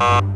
you.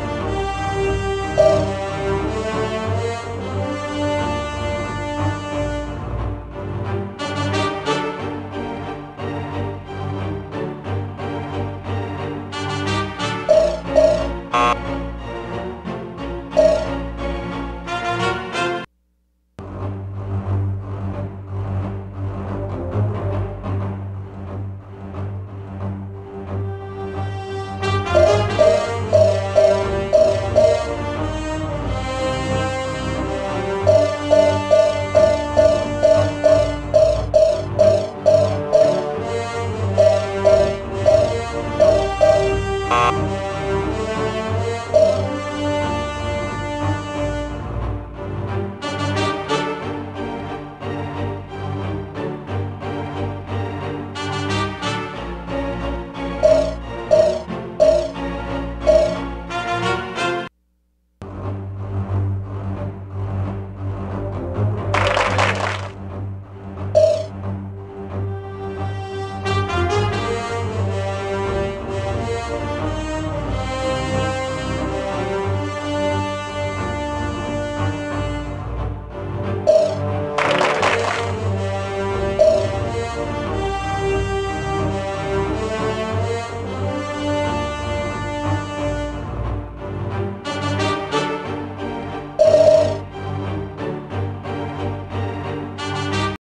Música